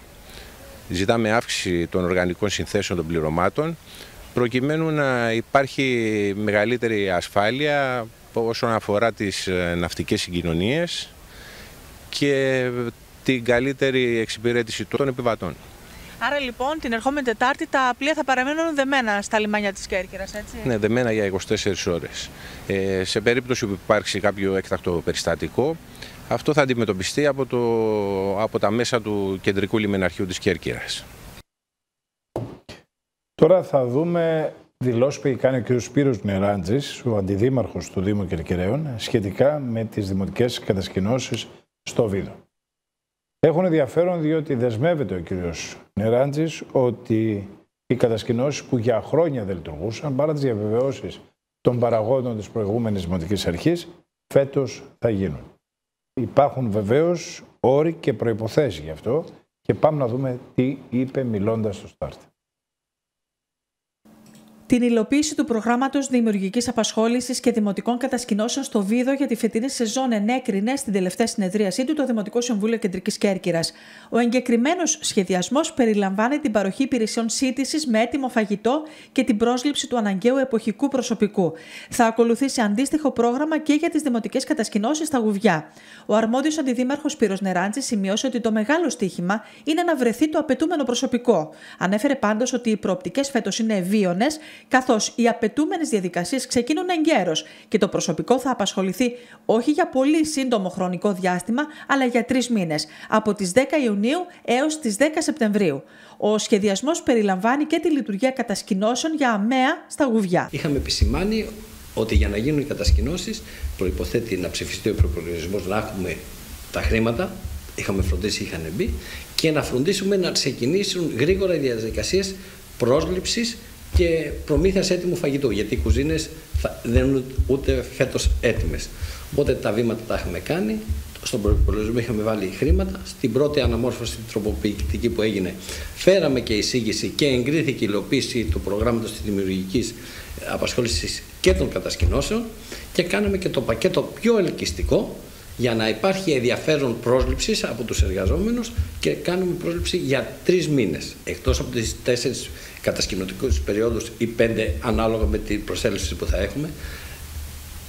Ζητάμε αύξηση των οργανικών συνθέσεων των πληρωμάτων προκειμένου να υπάρχει μεγαλύτερη ασφάλεια όσον αφορά τις ε, ναυτικές συγκοινωνίες και την καλύτερη εξυπηρέτηση των επιβατών. Άρα λοιπόν την ερχόμενη Τετάρτη τα πλοία θα παραμένουν δεμένα στα λιμάνια της Κέρκυρας, έτσι; Ναι, δεμένα για 24 ώρες. Ε, σε περίπτωση που υπάρξει κάποιο έκτακτο περιστατικό, αυτό θα αντιμετωπιστεί από, το, από τα μέσα του Κεντρικού Λιμεναρχείου της Κέρκυρας. Τώρα θα δούμε δηλώσεις που έχει κάνει ο κ. Σπύρος Νεράντζης, ο αντιδήμαρχος του Δήμου Κερκυραίων, σχετικά με τις δημοτικές κατασκηνώσεις στο Βίδο. Έχουν ενδιαφέρον διότι δεσμεύεται ο κύριος Νεράντζης ότι οι κατασκηνώσεις που για χρόνια δεν λειτουργούσαν, παρά τις διαβεβαιώσεις των παραγόντων της προηγούμενης Δημοτικής Αρχής, φέτος θα γίνουν. Υπάρχουν βεβαίως όροι και προϋποθέσεις γι' αυτό και πάμε να δούμε τι είπε μιλώντας στο Στάρτ. Την υλοποίηση του προγράμματος Δημιουργικής Απασχόλησης και Δημοτικών Κατασκηνώσεων στο Βίδο για τη φετινή σεζόν ενέκρινε στην τελευταία συνεδρίασή του το Δημοτικό Συμβούλιο Κεντρικής Κέρκυρας. Ο εγκεκριμένος σχεδιασμός περιλαμβάνει την παροχή υπηρεσιών σύντησης με έτοιμο φαγητό και την πρόσληψη του αναγκαίου εποχικού προσωπικού. Θα ακολουθήσει αντίστοιχο πρόγραμμα και για τις δημοτικές κατασκηνώσεις στα Γουβιά. Ο αρμόδιος αντιδήμαρχος Πύρο Νεράντζης σημειώσε ότι το μεγάλο στίχημα είναι να βρεθεί το απαιτούμενο προσωπικό. Ανέφερε πάντως ότι οι προοπτικές φέτος είναι ευίωνες καθώς οι απαιτούμενες διαδικασίες ξεκινούν εγκαίρως και το προσωπικό θα απασχοληθεί όχι για πολύ σύντομο χρονικό διάστημα, αλλά για τρεις μήνες, από τις 10 Ιουνίου έως τις 10 Σεπτεμβρίου. Ο σχεδιασμός περιλαμβάνει και τη λειτουργία κατασκηνώσεων για αμαία στα γουβιά. Είχαμε επισημάνει ότι για να γίνουν οι κατασκηνώσεις προποθέτει να ψηφιστεί ο προπολογισμός, να έχουμε τα χρήματα είχαμε φροντίσει είχαν μπει και να φροντίσουμε να ξεκινήσουν γρήγορα οι διαδικασίες πρόσληψης και προμήθειας έτοιμου φαγητού, γιατί οι κουζίνες δεν είναι ούτε φέτος έτοιμες. Οπότε τα βήματα τα είχαμε κάνει, στον προπολογισμό είχαμε βάλει χρήματα. Στην πρώτη αναμόρφωση τροποποιητική που έγινε, φέραμε και εισήγηση και εγκρίθηκε η υλοποίηση του προγράμματος της δημιουργικής απασχόλησης και των κατασκηνώσεων και κάναμε και το πακέτο πιο ελκυστικό για να υπάρχει ενδιαφέρον πρόσληψης από τους εργαζόμενους και κάνουμε πρόσληψη για τρεις μήνες. Εκτός από τις τέσσερις κατασκηνωτικούς περιόδους ή πέντε ανάλογα με την προσέλευση που θα έχουμε,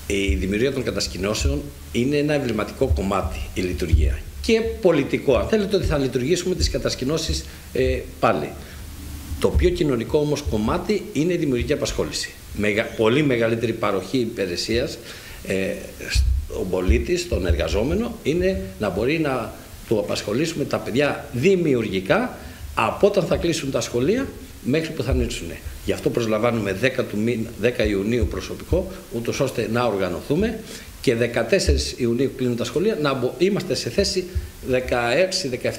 η δημιουργία των κατασκηνώσεων είναι ένα εμβληματικό κομμάτι η λειτουργία και πολιτικό. Αν θέλετε ότι θα λειτουργήσουμε τις κατασκηνώσεις ε, πάλι. Το πιο κοινωνικό όμως κομμάτι είναι η δημιουργική απασχόληση. Μεγα, πολύ μεγαλύτερη παροχή υπηρεσίας ε, ο πολίτης, τον εργαζόμενο, είναι να μπορεί να του απασχολήσουμε τα παιδιά δημιουργικά από όταν θα κλείσουν τα σχολεία μέχρι που θα ανοίξουν. Γι' αυτό προσλαμβάνουμε 10, του 10 Ιουνίου προσωπικό, ούτως ώστε να οργανωθούμε και 14 Ιουνίου κλείνουν τα σχολεία να είμαστε σε θέση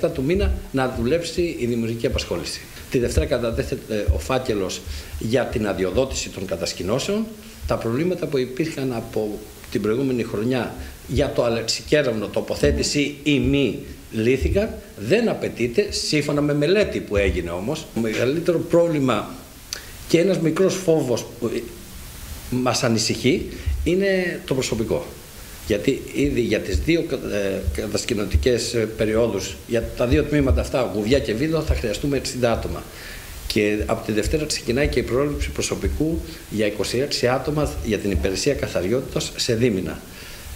16-17 του μήνα να δουλέψει η δημιουργική απασχόληση. Τη Δευτέρα κατατέθεται ο φάκελος για την αδειοδότηση των κατασκηνώσεων. Τα προβλήματα που υπήρχαν από την προηγούμενη χρονιά για το αλεξικέραμνο τοποθέτηση ή μη λύθηκαν, δεν απαιτείται σύμφωνα με μελέτη που έγινε όμως. Το μεγαλύτερο πρόβλημα και ένας μικρός φόβος που μας ανησυχεί είναι το προσωπικό. Γιατί ήδη για τις δύο ε, κατασκηνωτικές περιόδους, για τα δύο τμήματα αυτά, Γουβιά και Βίδο, θα χρειαστούμε 60 άτομα. Και από τη Δευτέρα ξεκινάει και η πρόληψη προσωπικού για 26 άτομα για την υπηρεσία καθαριότητας σε δίμηνα.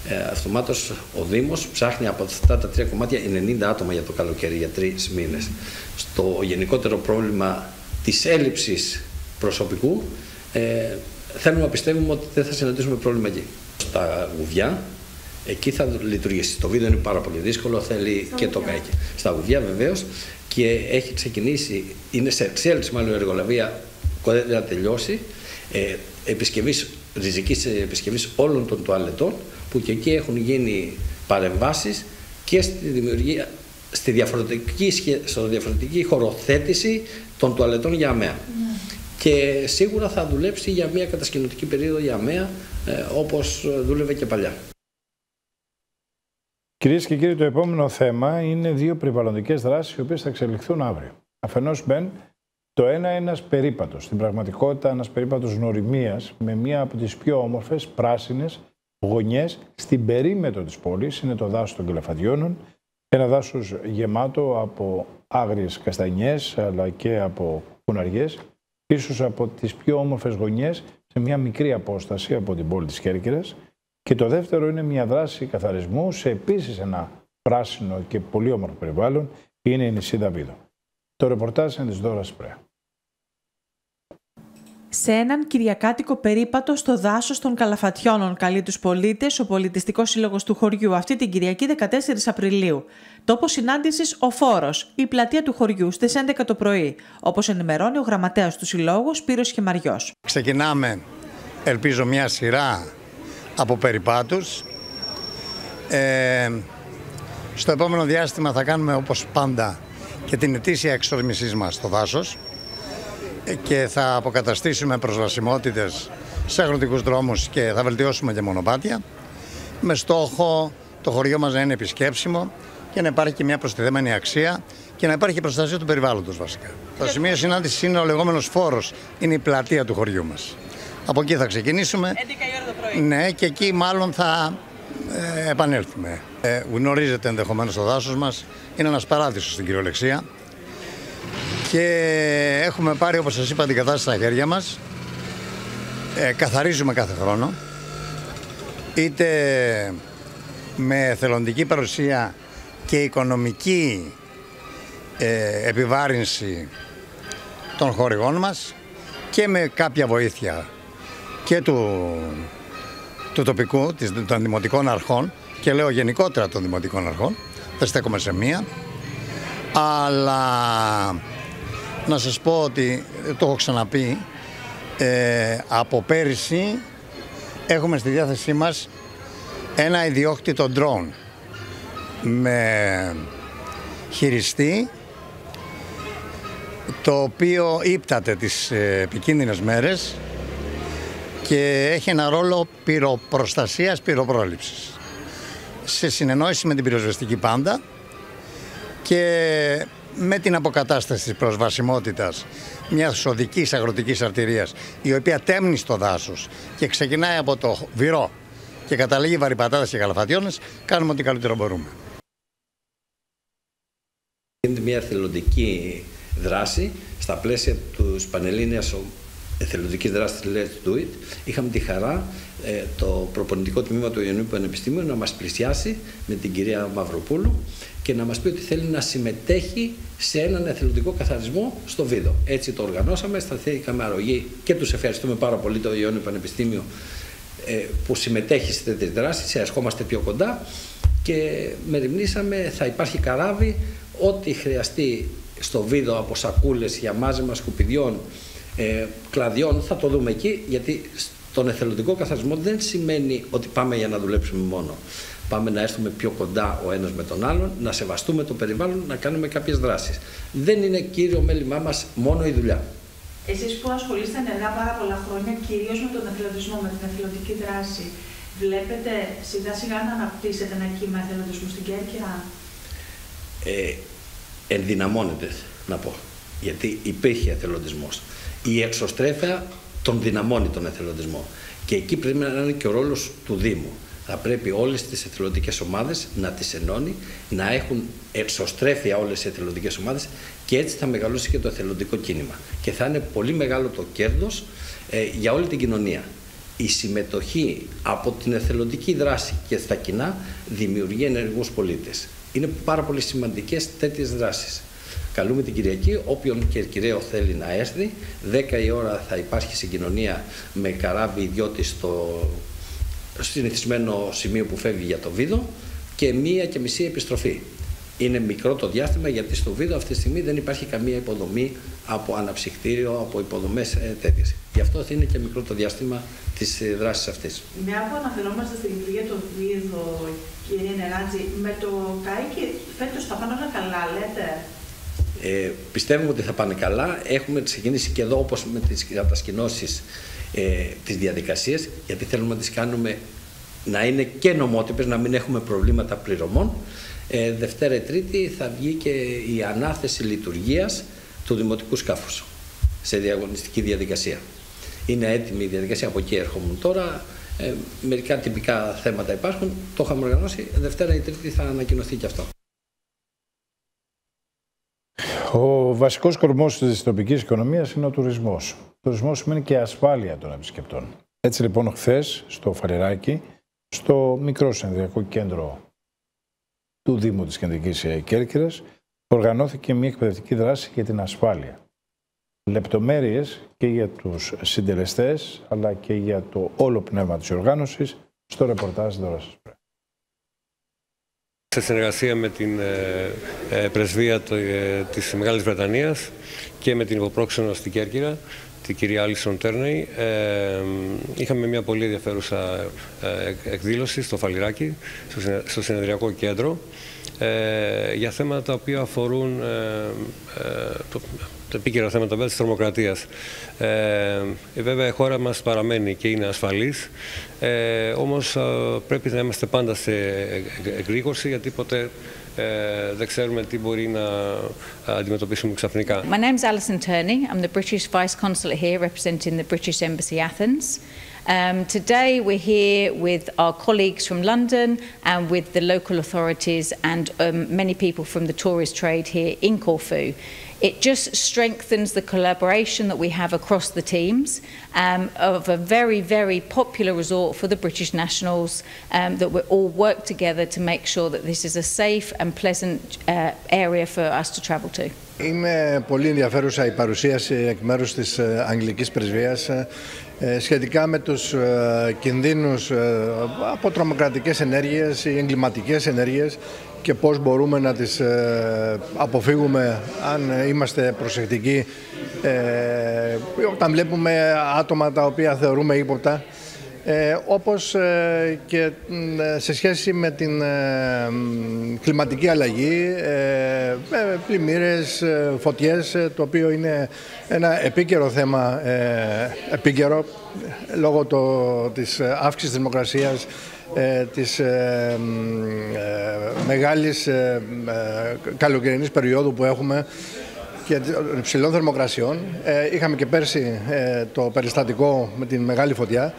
Ε, αυτομάτως ο Δήμος ψάχνει από αυτά τα τρία κομμάτια 90 άτομα για το καλοκαίρι, για τρεις μήνες. Στο γενικότερο πρόβλημα της έλλειψης προσωπικού, ε, θέλουμε να πιστεύουμε ότι δεν θα συναντήσουμε πρόβλημα εκεί. Στα γουβιά, εκεί θα λειτουργήσει. Το βίντεο είναι πάρα πολύ δύσκολο, θέλει και το κάκι. Στα γουβιά βεβαίως και έχει ξεκινήσει, είναι σε εξέλιξη μάλλον η εργολαβία, κοντά να τελειώσει, ε, επισκευής, ριζικής επισκευής όλων των τουαλετών, που και εκεί έχουν γίνει παρεμβάσεις και στη δημιουργία, στη διαφορετική, στο διαφορετική χωροθέτηση των τουαλετών για αμαία. Ναι. Και σίγουρα θα δουλέψει για μια κατασκηνωτική περίοδο για αμαία, ε, όπως δούλευε και παλιά. Κυρίες και κύριοι, το επόμενο θέμα είναι δύο περιβαλλοντικές δράσεις οι οποίες θα εξελιχθούν αύριο. Αφενός, μπεν, το ένα ένας περίπατος. Στην πραγματικότητα, ένας περίπατος γνωριμίας με μία από τις πιο όμορφες πράσινες γωνιές στην περίμετρο της πόλης. Είναι το δάσος των Κελαφαδιώνων. Ένα δάσος γεμάτο από άγριες καστανιές αλλά και από κουναριές. Ίσως από τις πιο όμορφες γωνιές σε μια μικρή απόσταση από την πόλη της Κέρκυρας. Και το δεύτερο είναι μια δράση καθαρισμού σε επίσης ένα πράσινο και πολύ όμορφο περιβάλλον, είναι η νησί Δαβίδο. Το ρεπορτάζ είναι της Δώρας Πρέα σε έναν κυριακάτικο περίπατο στο δάσος των Καλαφατιώνων καλεί τους πολίτες ο Πολιτιστικός Σύλλογος του χωριού αυτή την Κυριακή 14 Απριλίου. Τόπος συνάντησης ο Φόρος, η πλατεία του χωριού στις 11 το πρωί, όπως ενημερώνει ο γραμματέας του Συλλόγου Σπύρος Χεμαριός. Ξεκινάμε, ελπίζω, μια σειρά από περιπάτους. Ε, στο επόμενο διάστημα θα κάνουμε όπως πάντα και την ετήσια εξορμησής μας στο δάσος και θα αποκαταστήσουμε προσβασιμότητες σε αγροτικούς δρόμους και θα βελτιώσουμε και μονοπάτια με στόχο το χωριό μας να είναι επισκέψιμο και να υπάρχει και μια προστιθέμενη αξία και να υπάρχει προστασία του περιβάλλοντος βασικά. Το σημείο συνάντησης είναι ο λεγόμενος φόρος, είναι η πλατεία του χωριού μας. Από εκεί θα ξεκινήσουμε. 11 το πρωί. Ναι, και εκεί μάλλον θα ε, επανέλθουμε. Ε, γνωρίζετε ενδεχομένως το δάσος μας. Είναι ένας παράδεισος στην κυριολεξία και έχουμε πάρει όπως σας είπα την κατάσταση στα χέρια μας ε, καθαρίζουμε κάθε χρόνο είτε με θελοντική παρουσία και οικονομική ε, επιβάρυνση των χορηγών μας και με κάποια βοήθεια και του, του τοπικού, των δημοτικών αρχών. Και λέω γενικότερα των δημοτικών αρχών, δεν στέκομαι σε μία, αλλά να σας πω ότι, το έχω ξαναπεί, ε, από πέρυσι έχουμε στη διάθεσή μας ένα ιδιόκτητο drone με χειριστή το οποίο ύπταται τις ε, επικίνδυνες μέρες και έχει ένα ρόλο πυροπροστασίας, πυροπρόληψης. Σε συνεννόηση με την πυροσβεστική πάντα και με την αποκατάσταση της προσβασιμότητας μιας οδικής αγροτικής αρτηρίας η οποία τέμνει στο δάσος και ξεκινάει από το βυρό και καταλήγει βαρυπατάδες και καλαφατιώνες, κάνουμε ό,τι καλύτερο μπορούμε. Είναι μια θελοντική δράση στα πλαίσια τους Πανελλήνιας εθελοντικής δράσης Let's Do It. Είχαμε τη χαρά ε, το προπονητικό τμήμα του Ιωνίου Πανεπιστήμιου να μας πλησιάσει με την κυρία Μαυροπούλου και να μας πει ότι θέλει να συμμετέχει σε έναν εθελοντικό καθαρισμό στο βίδο. Έτσι το οργανώσαμε, σταθήκαμε αρρωγή και τους ευχαριστούμε πάρα πολύ το Ιωνίου Πανεπιστήμιο ε, που συμμετέχει σε τέτοιες δράσεις, ερχόμαστε πιο κοντά και μεριμνήσαμε, θα υπάρχει καράβι, ό,τι χρειαστεί στο βίδο από σακούλες για μάζεμα σκουπιδιών, ε, κλαδιών, θα το δούμε εκεί, γιατί στον εθελοντικό καθαρισμό δεν σημαίνει ότι πάμε για να δουλέψουμε μόνο. Πάμε να έρθουμε πιο κοντά ο ένας με τον άλλον, να σεβαστούμε το περιβάλλον, να κάνουμε κάποιες δράσεις. Δεν είναι κύριο μέλημά μας μόνο η δουλειά. Εσείς που ασχολείστε ενεργά πάρα πολλά χρόνια, κυρίως με τον εθελοντισμό, με την εθελοντική δράση, βλέπετε σιγά σιγά να αναπτύσσετε ένα κύμα εθελοντισμού στην Κέρκυρα; Ε, ενδυναμώνεται, να πω. Γιατί υπήρχε εθελοντισμός. Η εξωστρέφεια τον δυναμώνει τον εθελοντισμό. Και εκεί πρέπει να είναι και ο ρόλος του Δήμου. Θα πρέπει όλες τις εθελοντικές ομάδες να τις ενώνει, να έχουν εξωστρέφεια όλες οι εθελοντικές ομάδες και έτσι θα μεγαλώσει και το εθελοντικό κίνημα. Και θα είναι πολύ μεγάλο το κέρδος ε, για όλη την κοινωνία. Η συμμετοχή από την εθελοντική δράση και στα κοινά δημιουργεί ενεργούς πολίτες. Είναι πάρα πολύ σημαντικές τέτοιες δράσεις. Καλούμε την Κυριακή, όποιον κερκυραίο θέλει να έρθει. 10 η ώρα θα υπάρχει συγκοινωνία με καράβι ιδιώτη στο συνηθισμένο σημείο που φεύγει για το βίδο και μία και μισή επιστροφή. Είναι μικρό το διάστημα γιατί στο βίδο αυτή τη στιγμή δεν υπάρχει καμία υποδομή από αναψυχτήριο, από υποδομές ε, τέτοιες. Γι' αυτό είναι και μικρό το διάστημα της ε, δράσης αυτής. Μια που αναφερόμαστε στη λειτουργία του βίδου, κύριε Νεράτζη, με το ΚΑΙΚΙ φέτος θα πάνε όλα καλά, λέτε; Ε, πιστεύουμε ότι θα πάνε καλά. Έχουμε ξεκινήσει και εδώ όπως με τις κατασκηνώσεις ε, τις διαδικασίες γιατί θέλουμε να τις κάνουμε να είναι και νομότυπες, να μην έχουμε προβλήματα πληρωμών. Ε, Δευτέρα ή Τρίτη θα βγει και η ανάθεση λειτουργίας του δημοτικού σκάφους σε διαγωνιστική διαδικασία. Είναι έτοιμη η διαδικασία, από εκεί έρχομαι τώρα. Ε, μερικά τυπικά θέματα υπάρχουν, το είχαμε οργανώσει. Δευτέρα ή Τρίτη θα ανακοινωθεί και αυτό. Ο βασικός κορμός της τοπικής οικονομίας είναι ο τουρισμός. Ο τουρισμός σημαίνει και ασφάλεια των επισκεπτών. Έτσι λοιπόν, χθες στο Φαλεράκι, στο μικρό συνεδριακό κέντρο του Δήμου της Κεντρικής Κέρκυρας, οργανώθηκε μια εκπαιδευτική δράση για την ασφάλεια. Λεπτομέρειες και για τους συντελεστές, αλλά και για το όλο πνεύμα της οργάνωσης, στο ρεπορτάζ τώρα σας σε συνεργασία με την ε, ε, πρεσβεία ε, της Μεγάλης Βρετανίας και με την υποπρόξενο στην Κέρκυρα, την κυρία Άλισον Τέρνεϊ. είχαμε μια πολύ ενδιαφέρουσα εκδήλωση στο Φαλιράκι, στο συνεδριακό κέντρο, για θέματα τα οποία αφορούν το, τα επίκαιρα θέματα της τρομοκρατίας. Ε, βέβαια η χώρα μας παραμένει και είναι ασφαλής, ε, όμως πρέπει να είμαστε πάντα σε εγρήγορση γιατί ποτέ ε, δεν ξέρουμε τι μπορεί να αντιμετωπίσουμε ξαφνικά. My name is Alison Turney. I'm the British Vice Consulate here representing the British Embassy Athens. Um, today we're here with our colleagues from London and with the local authorities and um, many people from the tourist trade here in Corfu. It just strengthens the collaboration that we have across the teams um, of a very, very popular resort for the British nationals um, that we all work together to make sure that this is a safe and pleasant uh, area for us to travel to. Είναι πολύ ενδιαφέρουσα η παρουσίαση εκ μέρους της Αγγλικής Πρεσβείας σχετικά με τους κινδύνους από τρομοκρατικές ενέργειες ή εγκληματικές ενέργειες και πώς μπορούμε να τις ε, αποφύγουμε αν είμαστε προσεκτικοί ε, όταν βλέπουμε άτομα τα οποία θεωρούμε ύποπτα Ε, όπως ε, και σε σχέση με την ε, κλιματική αλλαγή, ε, πλημμύρες, φωτιές, το οποίο είναι ένα επίκαιρο θέμα, επίκαιρο λόγω το, της αύξησης της δημοκρασίας, της μεγάλης καλοκαιρινής περίοδου που έχουμε και υψηλών θερμοκρασιών. Είχαμε και πέρσι το περιστατικό με την μεγάλη φωτιά.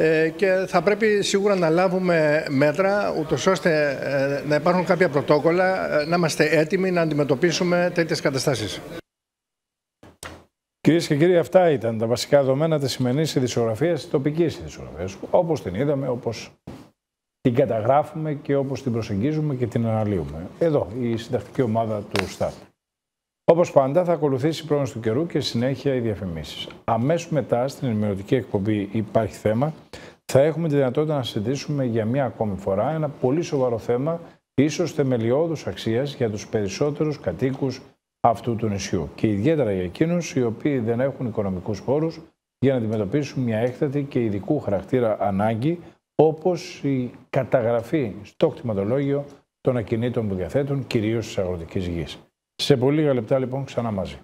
Ε, και θα πρέπει σίγουρα να λάβουμε μέτρα ούτως ώστε ε, να υπάρχουν κάποια πρωτόκολλα, ε, να είμαστε έτοιμοι να αντιμετωπίσουμε τέτοιες καταστάσεις. Κυρίες και κύριοι, αυτά ήταν τα βασικά δεδομένα της σημερινής ειδησιογραφίας, της τοπικής ειδησιογραφίας. Όπως την είδαμε, όπως την καταγράφουμε και όπως την προσεγγίζουμε και την αναλύουμε. Εδώ, η συντακτική ομάδα του ΣΤΑΤ. Όπως πάντα, θα ακολουθήσει η πρόγνωση του καιρού και συνέχεια οι διαφημίσεις. Αμέσως μετά, στην ενημερωτική εκπομπή Υπάρχει θέμα, θα έχουμε τη δυνατότητα να συζητήσουμε για μία ακόμη φορά ένα πολύ σοβαρό θέμα, ίσως θεμελιώδους αξίας για τους περισσότερους κατοίκους αυτού του νησιού. Και ιδιαίτερα για εκείνους οι οποίοι δεν έχουν οικονομικούς πόρους για να αντιμετωπίσουν μια έκτατη και ειδικού χαρακτήρα ανάγκη, όπως η καταγραφή στο κτηματολόγιο των ακινήτων που διαθέτουν, κυρίως της αγροτικής γης. Σε πολύ λίγα λεπτά λοιπόν ξανά μαζί.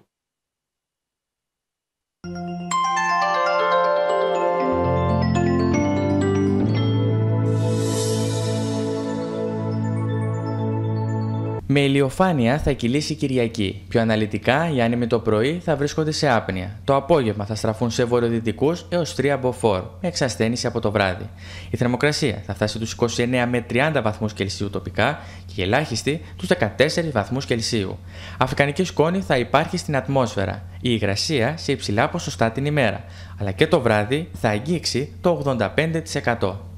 Με ηλιοφάνεια θα κυλήσει η Κυριακή. Πιο αναλυτικά, οι άνεμοι το πρωί θα βρίσκονται σε άπνοια. Το απόγευμα θα στραφούν σε βορειοδυτικούς έως 3 μποφόρ, με εξασθένηση από το βράδυ. Η θερμοκρασία θα φτάσει τους 29 με 30 βαθμούς Κελσίου τοπικά και η ελάχιστη τους 14 βαθμούς Κελσίου. Αφρικανική σκόνη θα υπάρχει στην ατμόσφαιρα. Η υγρασία σε υψηλά ποσοστά την ημέρα, αλλά και το βράδυ θα αγγίξει το 85%.